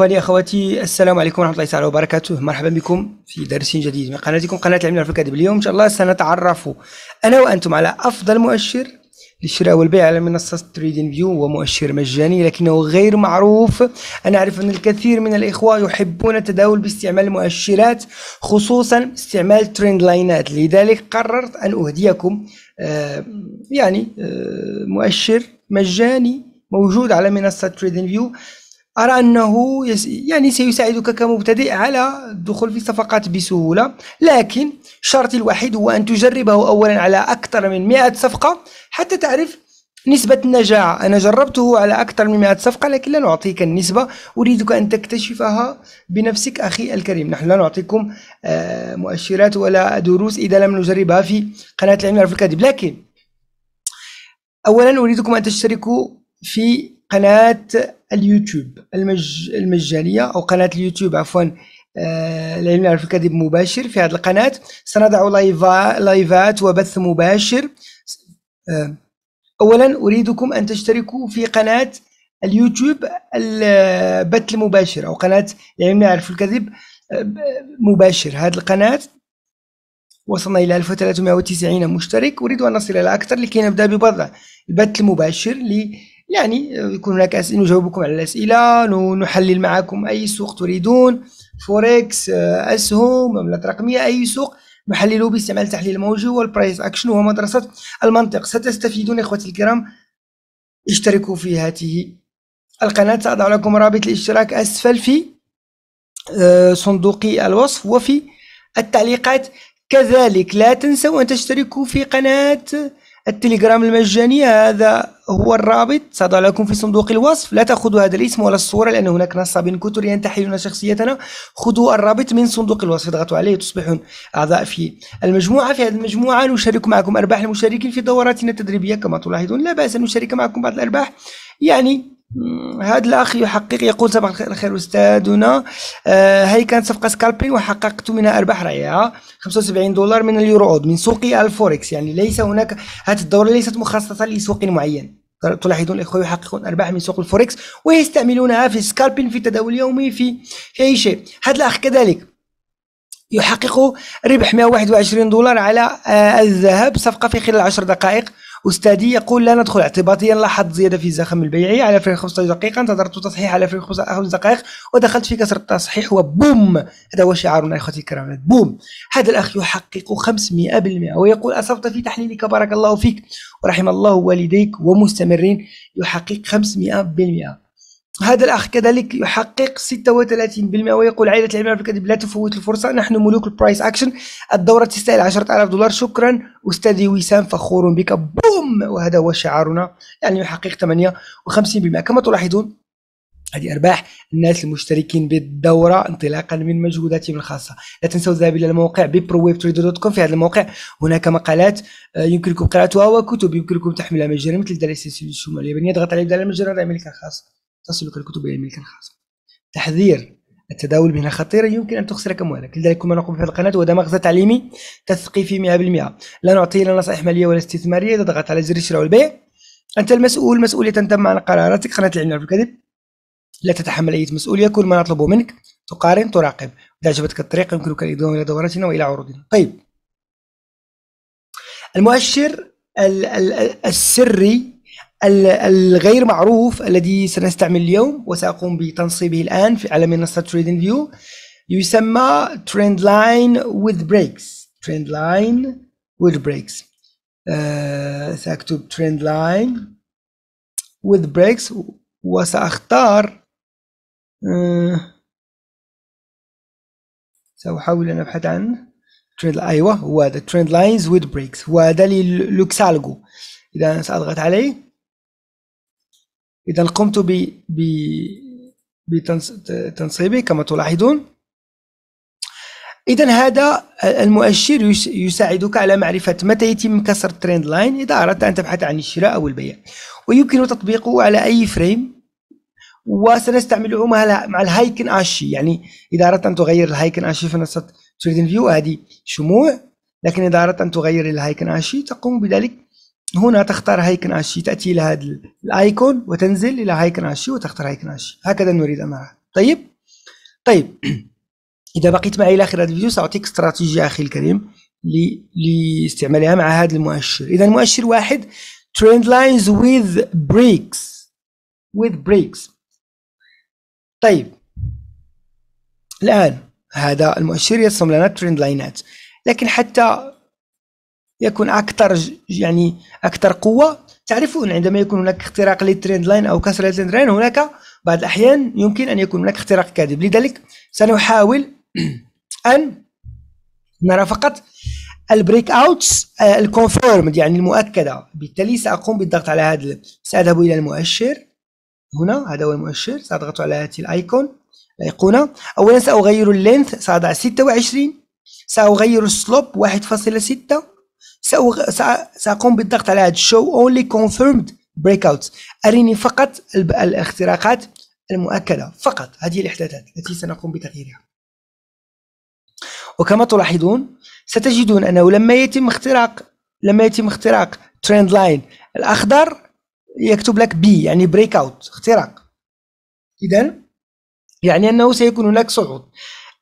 إخواني أخواتي السلام عليكم ورحمة الله تعالى وبركاته. مرحبا بكم في درس جديد من قناتكم قناة العلم في اليوم إن شاء الله سنتعرف أنا وأنتم على أفضل مؤشر للشراء والبيع على منصة تريدين فيو ومؤشر مجاني لكنه غير معروف. أنا أعرف أن الكثير من الإخوة يحبون التداول باستعمال المؤشرات خصوصا استعمال ترند لاينات لذلك قررت أن أهديكم آه، يعني آه، مؤشر مجاني موجود على منصة تريدين فيو أرى أنه يعني سيساعدك كمبتدئ على الدخول في الصفقات بسهولة لكن شرطي الوحيد هو أن تجربه أولا على أكثر من 100 صفقة حتى تعرف نسبة النجاح. أنا جربته على أكثر من 100 صفقة لكن لا نعطيك النسبة. أريدك أن تكتشفها بنفسك أخي الكريم. نحن لا نعطيكم آه، مؤشرات ولا دروس إذا لم نجربها في قناة العلم في الكذب لكن أولا أريدكم أن تشتركوا في قناة اليوتيوب المج... المجانية أو قناة اليوتيوب عفوا آه العلم في الكذب مباشر في هذه القناة. سنضع لايفا... لايفات وبث مباشر. آه أولا أريدكم أن تشتركوا في قناة اليوتيوب البث المباشر أو قناة العلم يعرف الكذب آه، مباشر. هذه القناة وصلنا إلى 1390 مشترك. أريد أن نصل إلى أكثر لكي نبدأ بوضع البث المباشر يعني يكون هناك أسئلة نجاوبكم على الأسئلة نحلل معكم أي سوق تريدون فوركس أسهم عملات رقمية أي سوق. نحلله باستعمال تحليل موجي وال price action وهو مدرسة المنطق. ستستفيدون إخوتي الكرام. اشتركوا في هذه القناة. سأضع لكم رابط الاشتراك أسفل في آه، صندوق الوصف وفي التعليقات. كذلك لا تنسوا أن تشتركوا في قناة التليجرام المجاني هذا هو الرابط. سأضع لكم في صندوق الوصف. لا تأخذوا هذا الاسم ولا الصورة لأن هناك نصابين كثر ينتحلون شخصيتنا. خذوا الرابط من صندوق الوصف. اضغطوا عليه تصبحون أعضاء في المجموعة. في هذه المجموعة نشارك معكم أرباح المشاركين في دوراتنا التدريبية. كما تلاحظون لا بأس أن نشارك معكم بعض الأرباح. يعني هذا الأخ يحقق يقول صباح الخير أستاذنا. آه هي كانت صفقة scalping وحققت منها أرباح رائعة. 75 دولار من اليورو من سوق الفوركس يعني ليس هناك هذه الدورة ليست مخصصة لسوق معين. تلاحظون الإخوة يحققون أرباح من سوق الفوركس ويستعملونها في scalping في التداول اليومي في في أي شيء. هذا الأخ كذلك يحقق ربح 121 دولار على آه الذهب صفقة في خلال 10 دقائق. أستاذي يقول لا ندخل اعتباطيا لاحظت زيادة في زخم البيعي على فريق 15 دقيقة انتظرت تصحيح على فريق 5 دقائق ودخلت في كسر التصحيح وبوم! هذا هو شعارنا إخوتي الكرام بوم! هذا الأخ يحقق 500% ويقول أصبت في تحليلك بارك الله فيك ورحم الله والديك ومستمرين يحقق 500% هذا الأخ كذلك يحقق 36% ويقول عائلة العلم الكذب لا تفوت الفرصة نحن ملوك البرايس أكشن الدورة تستاهل 10000 دولار. شكرا أستاذي وسام فخور بك. بوم! وهذا هو شعارنا. يعني يحقق 58% كما تلاحظون هذه أرباح الناس المشتركين بالدورة انطلاقا من مجهوداتهم الخاصة. لا تنسوا الذهاب إلى الموقع ببروويبتريدر.com في هذا الموقع. هناك مقالات آه، يمكنكم قراءتها وكتب. يمكنكم تحميلها مجانا مثل دراسه الشمال اليابانيه اضغط على الابداع المجانا مجانا الخاص. تصلك الكتب إلى ملك الخاص. تحذير التداول بها خطيرة يمكن أن تخسرك أموالك لذلك كما نقوم في القناة هو مغزى تعليمي تثقيفي 100% لا نعطي لا نصائح مالية ولا استثمارية. ضغطت على زر الشراء والبيع أنت المسؤول. مسؤولية تم عن قراراتك. قناة العلم الكذب. لا تتحمل أي مسؤولية كل ما نطلبه منك تقارن تراقب. إذا عجبتك الطريقة يمكنك الإنضمام إلى دوراتنا وإلى عروضنا. طيب. المؤشر السري الغير معروف الذي سنستعمل اليوم وسأقوم بتنصيبه الآن في على منصة TradingView يسمى trend line with breaks. trend line with breaks. uh, سأكتب trend line with breaks وسأختار uh, سأحاول أن أبحث عن ترند أيوه هو هذا. trend lines with breaks. هذا LuxAlgo إذا سأضغط عليه إذا قمت بتنصيبه كما تلاحظون. إذا هذا المؤشر يساعدك على معرفة متى يتم كسر ال trend line إذا أردت أن تبحث عن الشراء أو البيع. ويمكن تطبيقه على أي frame وسنستعمله مع مع ال Heikin Ashi يعني إذا أردت أن تغير ال Heikin Ashi في منصه TradingView هذه شموع. لكن إذا أردت أن تغير الهايكن اشي تقوم بذلك هنا تختار هايكن اشي تأتي إلى هذا الآيكون وتنزل إلى هايكن اشي وتختار هايكن اشي هكذا نريد أن نرى. طيب؟ طيب. إذا بقيت معي إلى آخر هذا الفيديو سأعطيك استراتيجية أخي الكريم لاستعمالها مع هذا المؤشر. إذا مؤشر واحد trend lines with breaks with breaks طيب. الآن هذا المؤشر يرسم لنا trend line ات لكن حتى يكون أكثر يعني أكثر قوة. تعرفون عندما يكون هناك اختراق لل trend line أو كسر لل trend line هناك بعض الأحيان يمكن أن يكون هناك اختراق كاذب. لذلك سنحاول أن نرى فقط ال breakouts ال confirmed يعني المؤكدة. بالتالي سأقوم بالضغط على هذا سأذهب إلى المؤشر. هنا هذا هو المؤشر. سأضغط على هذه ال icon الايقونه اولا سأغير ال length سأضع 26 سأغير ال slope 1.6 سأقوم بالضغط على هذا show only confirmed breakouts. أريني فقط الاختراقات المؤكدة. فقط. هذه الإعدادات التي سنقوم بتغييرها. وكما تلاحظون ستجدون أنه لما يتم اختراق لما يتم اختراق trend line الأخضر يكتب لك B يعني breakout اختراق. اذا يعني أنه سيكون هناك صعود.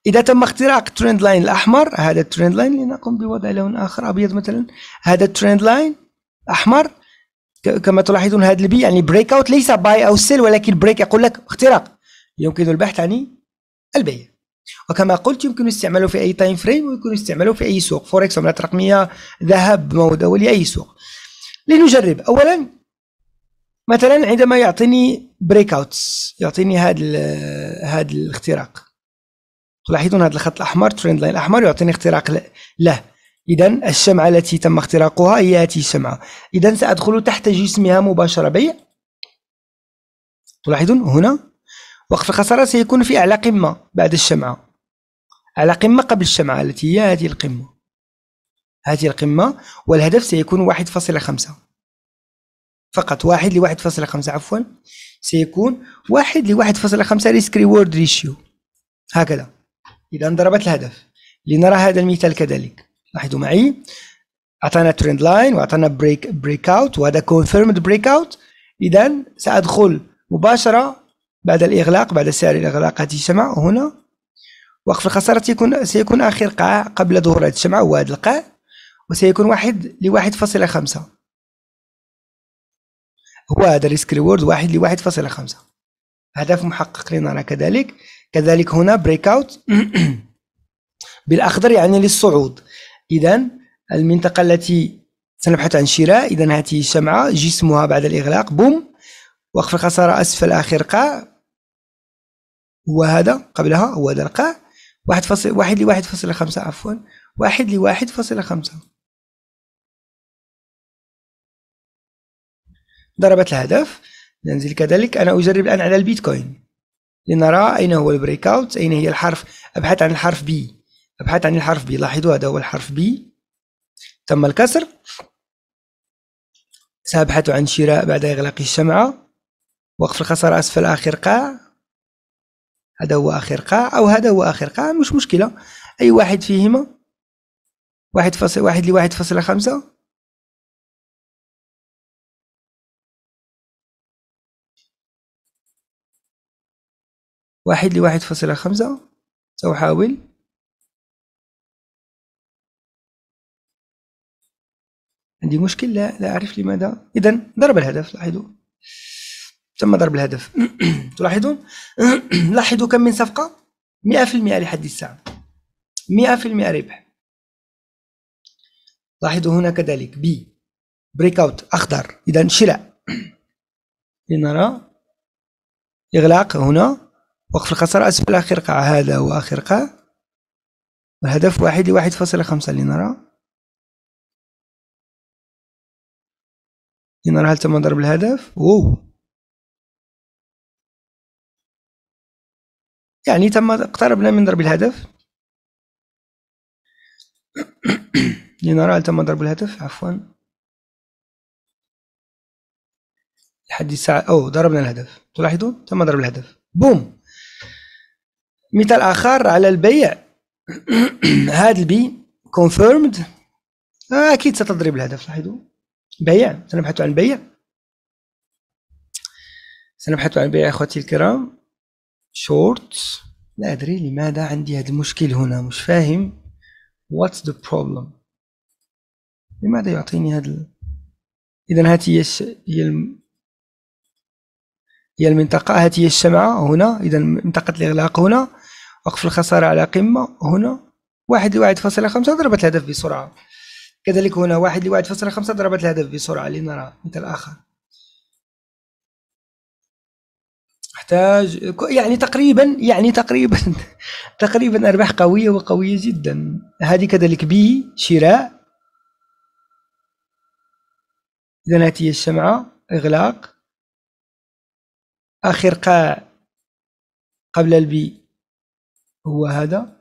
إذا تم اختراق trend line الأحمر هذا ال trend line لنقوم بوضع لون آخر أبيض مثلا. هذا ال trend line أحمر. كما تلاحظون هذا ال B يعني breakout ليس buy أو sell ولكن break يقول لك اختراق. يمكن البحث عن البيع. وكما قلت يمكن استعماله في أي time frame ويمكن استعماله في أي سوق. فوركس عملات رقمية ذهب مواد اولي أي سوق. لنجرب. اولا مثلا عندما يعطيني breakouts يعطيني هذا هذا الاختراق. تلاحظون هذا الخط الأحمر trend line الاحمر يعطيني اختراق له. اذا الشمعة التي تم اختراقها هي هذه الشمعة. اذا سأدخل تحت جسمها مباشرة. بيع. تلاحظون هنا؟ وقف الخسارة سيكون في أعلى قمة بعد الشمعة. أعلى قمة قبل الشمعة التي هي هذه القمة. هذه القمة والهدف سيكون واحد فاصلة خمسة. فقط واحد لواحد فاصلة خمسة عفوا. سيكون واحد لواحد فاصلة خمسة risk reward ratio هكذا. إذا ضربت الهدف. لنرى هذا المثال كذلك. لاحظوا معي. أعطانا trend line وأعطانا break breakout وهذا confirmed breakout إذا سأدخل مباشرة بعد الإغلاق بعد سعر الإغلاق. هذه الشمعة هنا. وقف الخسارة سيكون سيكون آخر قاع قبل ظهور هذه الشمعة هو هذا القاع. وسيكون واحد لواحد فاصلة خمسة. هو هذا risk reward واحد لواحد فاصلة خمسة. هدف محقق لنا كذلك. كذلك هنا breakout بالأخضر يعني للصعود. إذا المنطقة التي سنبحث عن شراء إذا هذه الشمعة جسمها بعد الإغلاق بوم. وقف الخسارة أسفل آخر قاع. هو هذا قبلها هو هذا القاع. واحد فاصل واحد لواحد فاصلة خمسة عفوا. واحد لواحد فاصلة خمسة. ضربت الهدف. ننزل كذلك. أنا أجرب الآن على البيتكوين. لنرى أين هو ال breakout أين هي الحرف. أبحث عن الحرف B أبحث عن الحرف B لاحظوا هذا هو الحرف B تم الكسر. سأبحث عن شراء بعد إغلاق الشمعة. وقف الخسارة أسفل آخر قاع. هذا هو آخر قاع أو هذا هو آخر قاع مش مشكلة. أي واحد فيهما؟ واحد فاصل واحد لواحد فاصلة خمسة. واحد لواحد فاصلة خمسة سأحاول عندي مشكل لا لا أعرف لماذا. إذا ضرب الهدف لاحظوا. تم ضرب الهدف. تلاحظون؟ لاحظوا كم من صفقة؟ 100% لحد الساعة. 100% ربح. لاحظوا هنا كذلك B breakout أخضر. اذا شراء. لنرى إغلاق هنا. وقف الخسارة أسفل آخر قاع هذا هو آخر قاع والهدف واحد لواحد فاصلة خمسة لنرى. لنرى هل تم ضرب الهدف؟ أوه. يعني تم اقتربنا من ضرب الهدف. لنرى هل تم ضرب الهدف؟ عفوا. لحد الساعة أو ضربنا الهدف. تلاحظون؟ تم ضرب الهدف. بوم! مثال آخر على البيع. هذا البي confirmed. آه أكيد ستضرب الهدف لاحظوا بيع. سنبحث عن بيع. سنبحث عن بيع أخوتي الكرام. Short. لا أدري لماذا عندي هذا المشكل هنا مش فاهم. What's the problem لماذا يعطيني هذا ال... إذا هذه هي الم... هي المنطقة. هذه هي الشمعة هنا. إذا منطقة الإغلاق هنا. وقف الخسارة على قمة هنا واحد لواحد فاصلة خمسة ضربت الهدف بسرعة. كذلك هنا واحد لواحد فاصلة خمسة ضربت الهدف بسرعة. لنرى مثل آخر. أحتاج يعني تقريبا يعني تقريبا تقريبا أرباح قوية وقوية جدا. هذه كذلك بي شراء. إذا هذه الشمعة إغلاق. آخر قاع قبل البي هو هذا.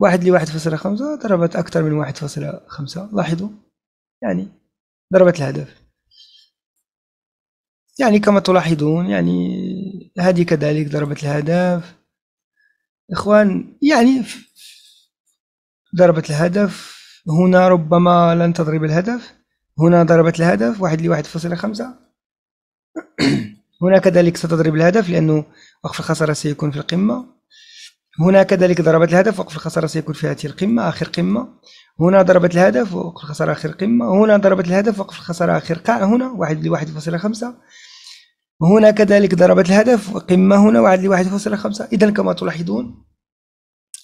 واحد لواحد فاصلة خمسة ضربت أكثر من واحد فاصلة خمسة. لاحظوا؟ يعني ضربت الهدف. يعني كما تلاحظون يعني هذه كذلك ضربت الهدف. إخوان يعني ضربت الهدف. هنا ربما لن تضرب الهدف. هنا ضربت الهدف. واحد لواحد فاصلة خمسة. هنا كذلك ستضرب الهدف لأنه وقف الخسارة سيكون في القمة. هنا كذلك ضربت الهدف وقف الخسارة سيكون في هذه القمة آخر قمة. هنا ضربت الهدف وقف الخسارة آخر قمة. هنا ضربت الهدف وقف الخسارة آخر قاع هنا واحد لواحد فاصلة خمسة. هنا كذلك ضربت الهدف قمة هنا وعد لواحد فاصلة خمسة. إذا كما تلاحظون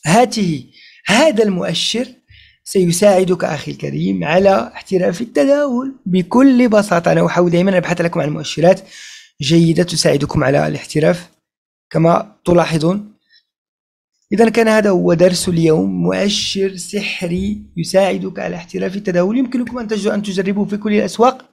هاته هذا المؤشر سيساعدك أخي الكريم على احتراف التداول بكل بساطة. أنا أحاول دائما أبحث لكم عن مؤشرات جيدة تساعدكم على الاحتراف كما تلاحظون. إذا كان هذا هو درس اليوم مؤشر سحري يساعدك على احتراف التداول. يمكنكم أن تجربوه في كل الأسواق.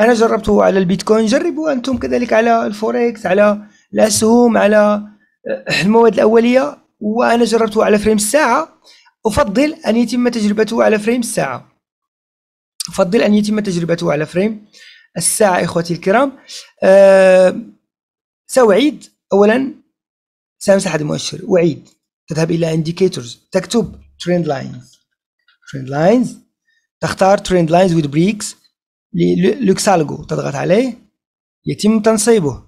أنا جربته على البيتكوين. جربوا أنتم كذلك على الفوركس على الأسهم على آه، المواد الأولية. وأنا جربته على frame الساعة. أفضل أن يتم تجربته على frame الساعة. أفضل أن يتم تجربته على frame الساعة إخوتي الكرام. أه سأعيد اولا سامسح هذا المؤشر. اعيد تذهب إلى indicators تكتب trend lines trend lines تختار trend lines with breaks LuxAlgo تضغط عليه. يتم تنصيبه.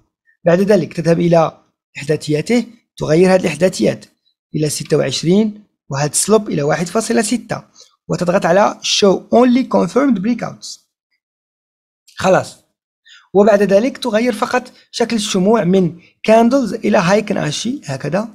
بعد ذلك تذهب إلى إحداثياته. تغير هذه الإحداثيات إلى 26 وهذا slope إلى 1.6 وتضغط على show only confirmed breakouts. خلاص. وبعد ذلك تغير فقط شكل الشموع من candles إلى Heikin Ashi هكذا.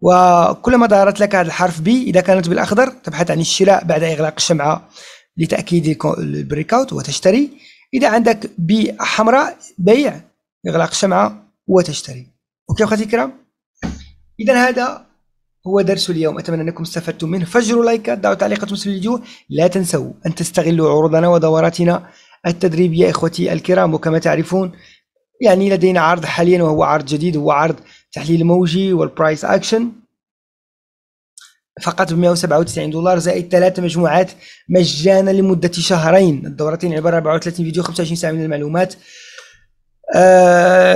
وكلما ظهرت لك هذا الحرف B إذا كانت بالأخضر تبحث عن الشراء بعد إغلاق الشمعة لتأكيد ال breakout وتشتري. إذا عندك B حمراء بيع إغلاق الشمعة وتشتري. okay أخواتي الكرام؟ إذا هذا هو درس اليوم أتمنى أنكم استفدتم منه. فجروا لايكات دعوا تعليقات مسلم الفيديو لا تنسوا أن تستغلوا عروضنا ودوراتنا التدريبية إخوتي الكرام. وكما تعرفون يعني لدينا عرض حاليا وهو عرض جديد هو عرض تحليل موجي وال price action فقط ب 197 دولار زائد ثلاث مجموعات مجانا لمدة شهرين. الدورتين عبارة عن 34 فيديو 25 ساعة من المعلومات.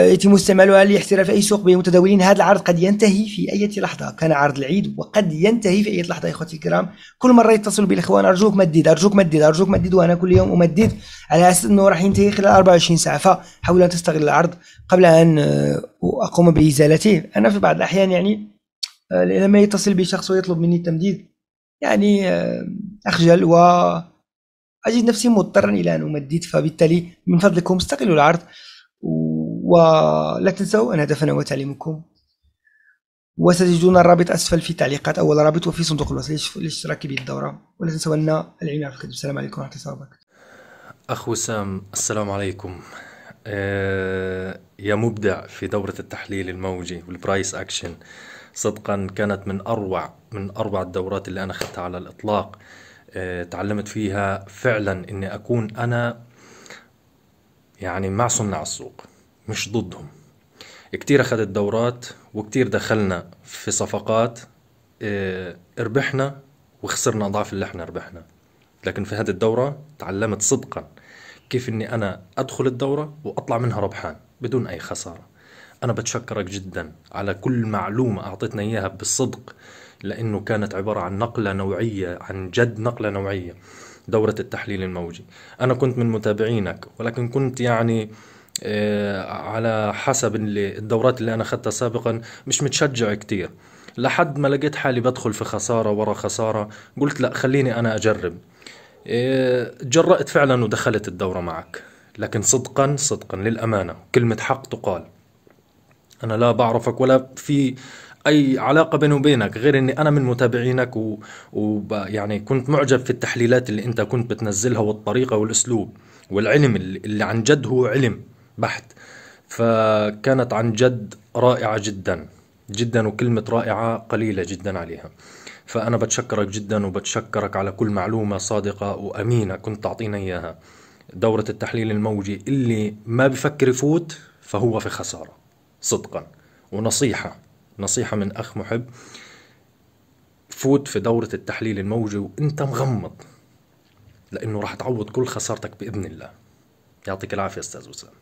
يتم استعمالها لاحتراف أي سوق بين المتداولين هذا العرض قد ينتهي في أي لحظة. كان عرض العيد وقد ينتهي في أي لحظة إخوتي الكرام. كل مرة يتصلوا بي الاخوان أرجوك مدد أرجوك مدد أرجوك مدد وأنا كل يوم أمدد على أساس إنه راح ينتهي خلال 24 ساعة. فحاول أن تستغل العرض قبل أن آه، أقوم بإزالته. أنا في بعض الأحيان يعني آه، لما يتصل بي شخص ويطلب مني التمديد يعني آه، أخجل و أجد نفسي مضطرا إلى أن أمدد. فبالتالي من فضلكم استغلوا العرض. ولا تنسوا أن هدفنا هو تعليمكم. وستجدون الرابط أسفل في التعليقات أول رابط وفي صندوق الوصف للاشتراك بالدورة ولا تنسوا أن العلم يعرفكم السلام عليكم ورحمة الله وبركاته. أخ وسام السلام عليكم. آه يا مبدع في دورة التحليل الموجي وال price action. صدقا كانت من أروع من أروع الدورات اللي أنا أخذتها على الإطلاق. آه، تعلمت فيها فعلا إني أكون أنا يعني مع صناع السوق. مش ضدهم. كتير أخذت دورات وكتير دخلنا في صفقات آه، ربحنا وخسرنا أضعاف اللي إحنا ربحنا. لكن في هذه الدورة تعلمت صدقا كيف إني أنا أدخل الدورة وأطلع منها ربحان بدون أي خسارة. أنا بتشكرك جدا على كل معلومة أعطيتنا إياها بالصدق لأنه كانت عبارة عن نقلة نوعية عن جد نقلة نوعية. دورة التحليل الموجي. أنا كنت من متابعينك ولكن كنت يعني على حسب اللي الدورات اللي أنا أخذتها سابقا مش متشجع كتير. لحد ما لقيت حالي بدخل في خسارة ورا خسارة قلت لا خليني أنا أجرب. آه، جرأت فعلا ودخلت الدورة معك. لكن صدقا صدقا للأمانة كلمة حق تقال. أنا لا بعرفك ولا في أي علاقة بيني وبينك غير إني أنا من متابعينك و... و... يعني كنت معجب في التحليلات اللي أنت كنت بتنزلها والطريقة والأسلوب والعلم اللي عن جد هو علم. بحت. فكانت عن جد رائعة جدا. جدا وكلمة رائعة قليلة جدا عليها. فأنا بتشكرك جدا وبتشكرك على كل معلومة صادقة وأمينة كنت تعطينا إياها. دورة التحليل الموجي اللي ما بفكر يفوت فهو في خسارة. صدقا. ونصيحة. نصيحة من أخ محب. فوت في دورة التحليل الموجي وأنت مغمض. لأنه راح تعوض كل خسارتك بإذن الله. يعطيك العافية أستاذ وسام.